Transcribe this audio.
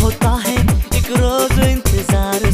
होता है। एक रोज इंतज़ार